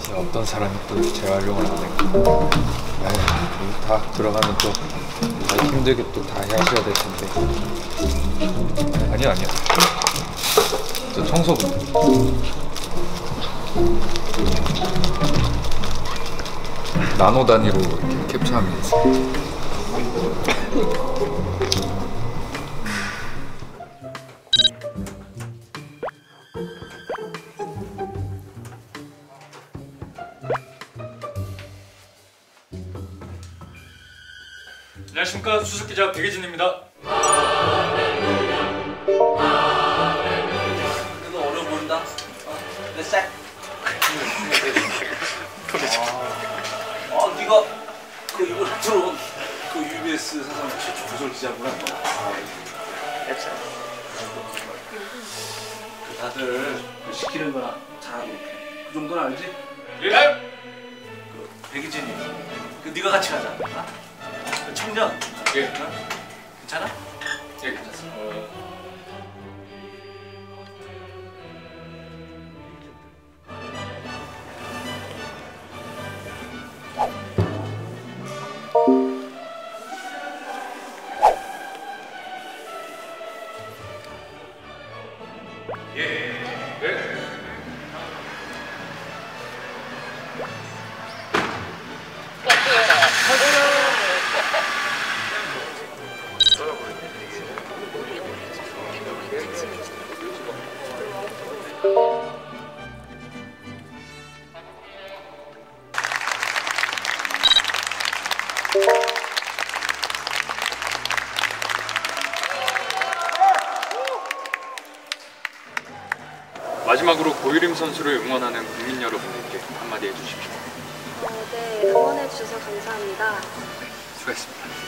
이제 어떤 사람이 또 재활용을 안 이거 다 들어가면 또 다 힘들게 또 다 하셔야 될 텐데. 아니요, 아니요. 저 청소분. 나노 단위로 있어요. 안녕하십니까 수석기자 백예진입니다. 네가 그 이번에 들어온 그 UBS 사상 최초 조설 기자구나. 그 다들 그 시키는 거나 잘하고 그 정도는 알지? 예. 그 백이진이 그 네가 같이 가자. 어? 그 청년 예. 어? 마지막으로 고유림 선수를 응원하는 국민 여러분께 한마디 해주십시오. 어, 네, 응원해 주셔서 감사합니다. 수고했습니다.